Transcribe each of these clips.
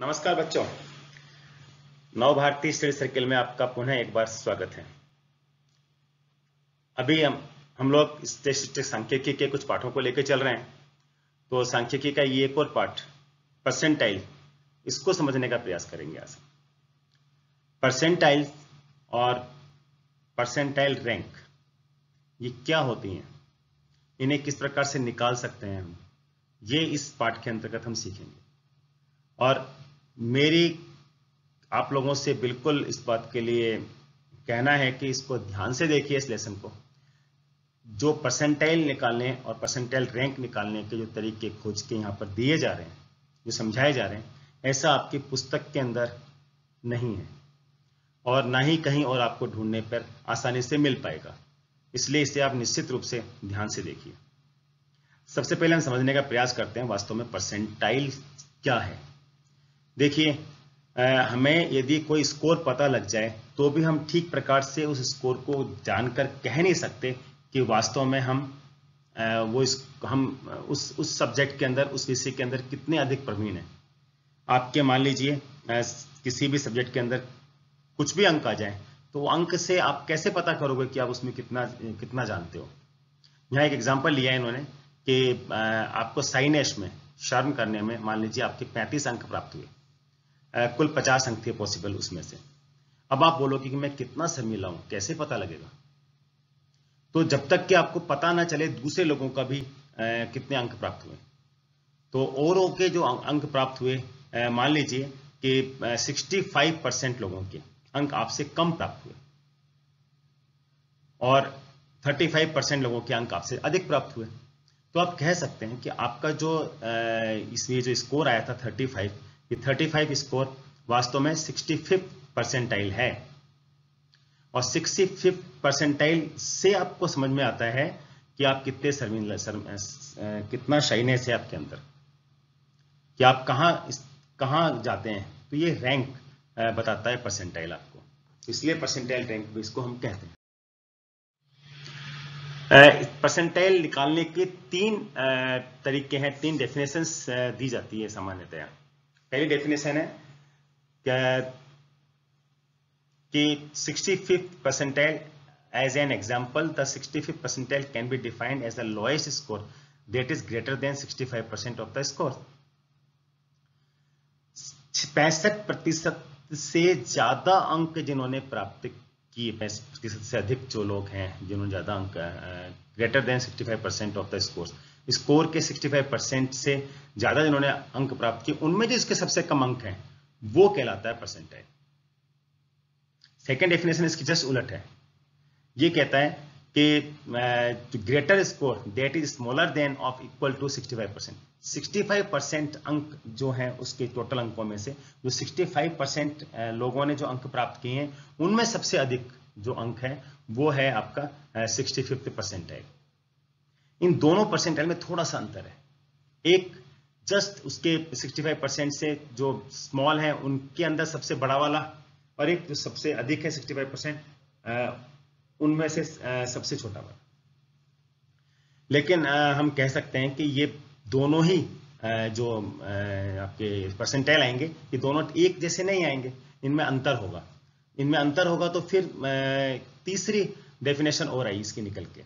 नमस्कार बच्चों। नव भारतीय स्टडी सर्किल में आपका पुनः एक बार स्वागत है। अभी हम हम लोग सांख्यिकी के कुछ पाठों को लेकर चल रहे हैं। तो सांख्यिकी का ये एक और पाठ परसेंटाइल इसको समझने का प्रयास करेंगे आज। परसेंटाइल और परसेंटाइल रैंक ये क्या होती हैं? इन्हें किस प्रकार से निकाल सकते हैं हम? ये इस पाठ के अंतर्गत हम सीखेंगे। और मेरी आप लोगों से बिल्कुल इस बात के लिए कहना है कि इसको ध्यान से देखिए इस लेसन को। जो परसेंटाइल निकालने और परसेंटाइल रैंक निकालने के जो तरीके खोज के यहाँ पर दिए जा रहे हैं, जो समझाए जा रहे हैं, ऐसा आपकी पुस्तक के अंदर नहीं है। और ना ही कहीं और आपको ढूँढने पर आसानी से मिल पाएगा। इसलिए इसे आप निश्चित रूप से ध्यान से देखिए। सबसे पहले हम समझने का प्रयास करते हैं, वास्तव में परसेंटाइल क्या है। देखिए हमें यदि कोई स्कोर पता लग जाए तो भी हम ठीक प्रकार से उस स्कोर को जानकर कह नहीं सकते कि वास्तव में हम वो इस, हम उस उस सब्जेक्ट के अंदर, उस विषय के अंदर कितने अधिक प्रवीण हैं। आपके मान लीजिए किसी भी सब्जेक्ट के अंदर कुछ भी अंक आ जाए तो अंक से आप कैसे पता करोगे कि आप उसमें कितना कितना जानते हो? यहाँ एक एग्ज़ाम्पल लिया है इन्होंने कि आपको साइनेश में शर्म करने में, मान लीजिए आपके 35 अंक प्राप्त हुए। कुल पचास अंक थे पॉसिबल उसमें से। अब आप बोलोगे कि मैं कितना शर्मिला हूँ कैसे पता लगेगा? तो जब तक कि आपको पता ना चले दूसरे लोगों का भी कितने अंक प्राप्त हुए। तो औरों के जो अंक प्राप्त हुए मान लीजिए कि 65 परसेंट लोगों के अंक आपसे कम प्राप्त हुए। और 35 परसेंट लोगों के अंक आपसे अधिक प्राप्त हुए। तो आप कह सकते हैं कि आपका जो इसमें जो स्कोर आया था 35 ये 35 स्कोर वास्तव में 65 परसेंटाइल है। और 65 परसेंटाइल से आपको समझ में आता है कि आप कितने शर्मिंदा शर्म, कितना शाइनेस है आपके अंदर। कि आप कहाँ कहाँ जाते हैं? तो ये रैंक बताता है परसेंटाइल आपको। इसलिए परसेंटाइल रैंक इसको हम कहते हैं। परसेंटाइल निकालने के तीन तरीके हैं तीन डेफिनेशंस दी जाती है सामान्यतया। पहली डेफिनेशन है कि percentile as an example the percentile can be defined as the lowest score that is greater than 65 percent of the score पैंसठ प्रतिशत से ज़्यादा अंक जिन्होंने प्राप्त किए, पैंसठ प्रतिशत से अधिक जो लोग हैं, जिन्होंने ज़्यादा अंक greater than 65 percent of the scores score के 65 परसेंट से ज़्यादा जिन्होंने अंक प्राप्त किए, उनमें जो इसके सबसे कम अंक हैं, वो कहलाता है परसेंटाइल सेकेंड डेफिनेशन इसकी जस्ट उलट है। ये कहता है कि greater score that is smaller than of equal to 65 percent 65 percent अंक जो हैं उसके टोटल अंकों में से, जो 65 परसेंट लोगों ने जो अंक प्राप्त किए हैं, उनमें सबसे अधिक जो अंक है, वो है आपका सिक्सटी फिफ्थ परसेंटाइल इन दोनों परसेंटाइल में थोड़ा सा अंतर है। एक जस्ट उसके 65 परसेंट से जो स्मॉल है, उनके अंदर सबसे बड़ा वाला, और एक जो सबसे अधिक है 65 परसेंट उनमें से सबसे छोटा वाला। लेकिन हम कह सकते हैं कि ये दोनों ही जो आपके परसेंटाइल आएँगे, ये दोनों एक जैसे नहीं आएँगे। इनमें अंतर होगा। इनमें अंतर होगा तो फिर तीसरी डेफिनेशन और आई इसकी निकल के।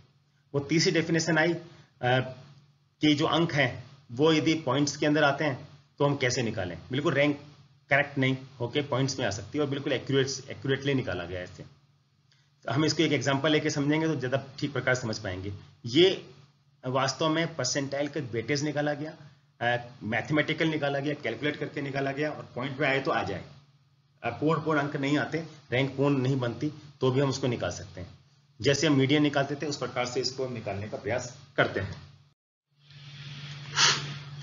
वो तीसरी डेफिनेशन आई कि जो अंक हैं, वो यदि पॉइंट्स के अंदर आते हैं तो हम कैसे निकालें? बिल्कुल रैंक करेक्ट नहीं होके पॉइंट्स में आ सकती है और बिल्कुल एक्यूरेट एक्यूरेटली निकाला गया ऐसे तो हम इसको एक एग्ज़ाम्पल लेके समझेंगे तो ज़्यादा ठीक प्रकार समझ पाएँगे। ये वास्तव में परसेंटाइल का वेटेज निकाला गया मैथमेटिकल निकाला गया कैलकुलेट करके निकाला गया और पॉइंट पे आए तो आ जाए। पूर्ण पूर्ण अंक नहीं आते रैंक पूर्ण नहीं बनती तो भी हम उसको निकाल सकते हैं। जैसे हम मीडियन निकालते थे, उस प्रकार से इसको निकालने का प्रयास करते हैं।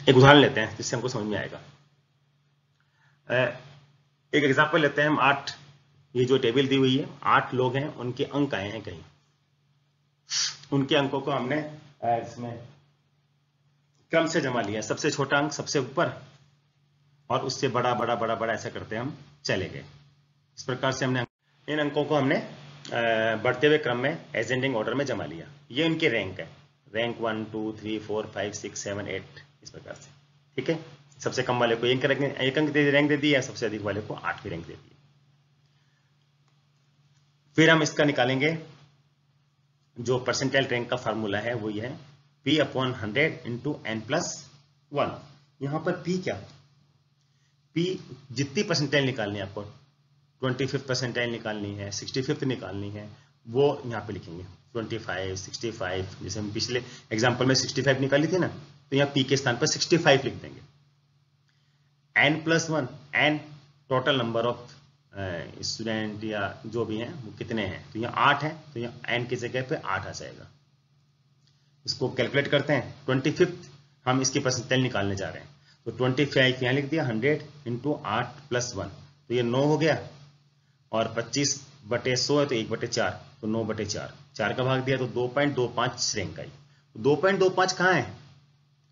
एक उदाहरण लेते हैं, जिससे हमको समझ में आएगा। एक एग्जांपल लेते हैं हम, आठ, ये जो टेबल दी हुई है, आठ लोग हैं, उनके अंक आए हैं कहीं। उनके अंकों को हमने इसमें क्रम से जमा लिया। सबसे छोटा अंक सबसे ऊपर, और उससे बड़ा बड़ा बड़ा बड़ा, ऐसा करते हम, चले गए। इस प्रकार से हमने इन अंकों को हमने बढ़ते हुए क्रम में एजेंडिंग ऑर्डर में जमा लिया। ये इनके रैंक है। Rank one two three four five six seven eight इस प्रकार से। ठीक है? सबसे कम वाले को एक एक अंक दे रैंक दे दिया सबसे अधिक वाले को आठवीं रैंक दे दी फिर हम इसका निकालेंगे। जो परसेंटाइल रैंक का फॉर्मूला है, वो ये है। P upon hundred into N plus one यहाँ पर पी क्या? पी जितनी परसेंटाइल निकालनी है आपको ट्वेंटी फिफ्थ परसेंटाइल निकालनी है सिक्सटी फिफ्थ निकालनी है, वो यहाँ पे लिखेंगे ट्वेंटी फाइव सिक्सटी फाइव जैसे हम पिछले एग्ज़ाम्पल में सिक्सटी फाइव निकाली थी ना तो यहाँ पी के स्थान पर सिक्सटी फाइव लिख देंगे। N plus one N total number of student या जो भी हैं, वो कितने हैं? तो यहाँ आठ है तो यहाँ एन की जगह पे आठ आ जाएगा। इसको कैलकुलेट करते हैं। ट्वेंटी फिफ्थ हम इसकी परसेंटेज निकालने जा रहे हैं। तो ट्वेंटी फाइव यहाँ लिख दिया हंड्रेड इंटू आठ प्लस वन तो ये नौ हो गया। और पच्चीस बटे सौ है तो एक बटे चार तो नौ बटे चार। चार का भाग दिया तो दो पॉइंट दो पाँच रैंक आई दो पॉइंट दो पाँच कहाँ है?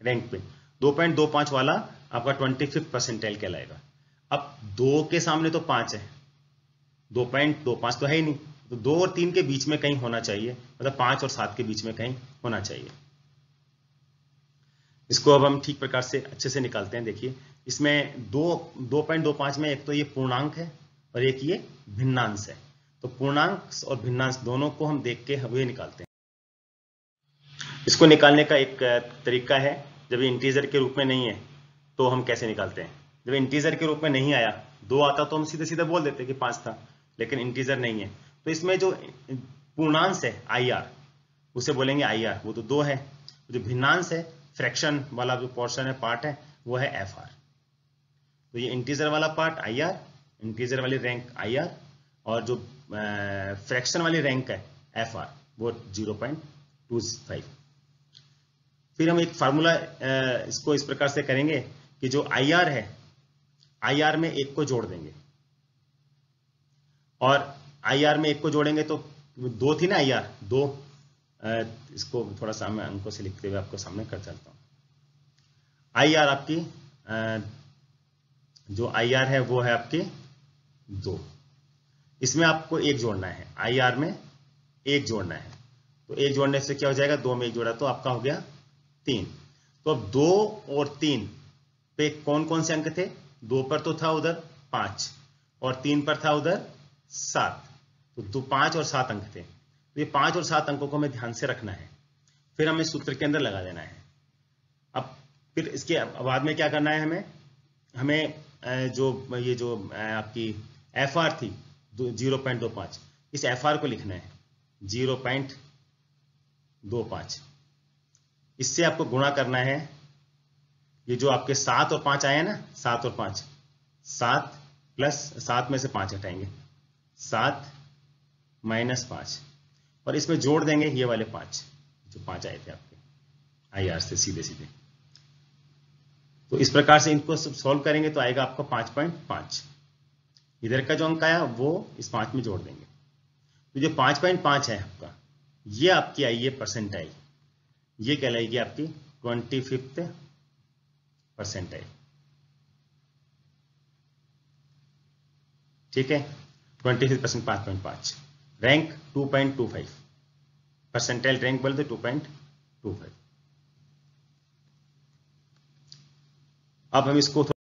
रैंक पे। दो पॉइंट दो पाँच वाला आपका ट्वेंटी फिफ्थ परसेंटाइल कहलाएगा। अब दो के सामने तो पाँच है। दो पॉइंट दो पाँच तो है ही नहीं। तो दो और तीन के बीच में कहीं होना चाहिए मतलब पाँच और सात के बीच में कहीं होना चाहिए। इसको अब हम ठीक प्रकार से अच्छे से निकालते हैं, देखिए। इसमें दो दो पॉइंट दो पाँच में एक तो ये पूर्णांक है। और एक ये भिन्नांश है। तो पूर्णांक और भिन्नांश दोनों को हम देख के हुए निकालते हैं। इसको निकालने का एक तरीका है। जब इंटीजर के रूप में नहीं है तो हम कैसे निकालते हैं? जब इंटीजर के रूप में नहीं आया, दो आता तो हम सीधे सीधे बोल देते कि पाँच था, लेकिन इंटीजर नहीं है। तो इसमें जो पूर्णांश है आई आर उसे बोलेंगे आई आर वो तो दो है। जो भिन्नांश है फ्रैक्शन वाला जो पोर्शन है पार्ट है, वो है एफ़ आर तो ये इंटीजर वाला पार्ट आई आर इंटीजर वाली रैंक आई आर और जो फ्रैक्शन वाली रैंक है एफ़ आर वो ज़ीरो पॉइंट टू फाइव फिर हम एक फार्मूला इसको इस प्रकार से करेंगे कि जो आई आर है आई आर में एक को जोड़ देंगे। और आई आर में एक को जोड़ेंगे तो दो थी ना आई आर दो इसको थोड़ा सा मैं अंकों से लिखते हुए आपको सामने कर चलता हूँ। आई आर आपकी जो आई आर है वो है आपकी दो। इसमें आपको एक जोड़ना है। आई आर में एक जोड़ना है। तो एक जोड़ने से क्या हो जाएगा? दो में एक जोड़ा तो आपका हो गया तीन। तो अब दो और तीन पे कौन कौन से अंक थे? दो पर तो था उधर पाँच, और तीन पर था उधर सात। तो दो, पाँच और सात अंक थे। तो ये पाँच और सात अंकों को हमें ध्यान से रखना है। फिर हमें सूत्र के अंदर लगा देना है। अब फिर इसके बाद में क्या करना है हमें? हमें जो, ये जो आपकी एफ़ आर थी ज़ीरो पॉइंट दो पाँच। इस एफ़ आर को लिखना है ज़ीरो पॉइंट दो पाँच। इससे आपको गुणा करना है, ये जो आपके सात और पाँच आए ना, सात और पाँच, सात प्लस सात में से पाँच हटाएँगे। सात माइनस पाँच। और इसमें जोड़ देंगे ये वाले पाँच, जो पाँच आए थे आपके। आई आर से सीधे सीधे। तो इस प्रकार से इनको सब सॉल्व करेंगे तो आएगा आपका पाँच पॉइंट पाँच। इधर का जो अंक आया, वो इस पाँच में जोड़ देंगे। तो जो पाँच पॉइंट पाँच है आपका, ये आपकी आई है परसेंटाइल ये कहलाएगी आपकी ट्वेंटी फिफ्थ परसेंटाइल ठीक है? ट्वेंटी फिफ्थ परसेंट पाँच पॉइंट पाँच। Rank two point two five percentile rank बोलते टू पॉइंट टू फाइव अब हम इसको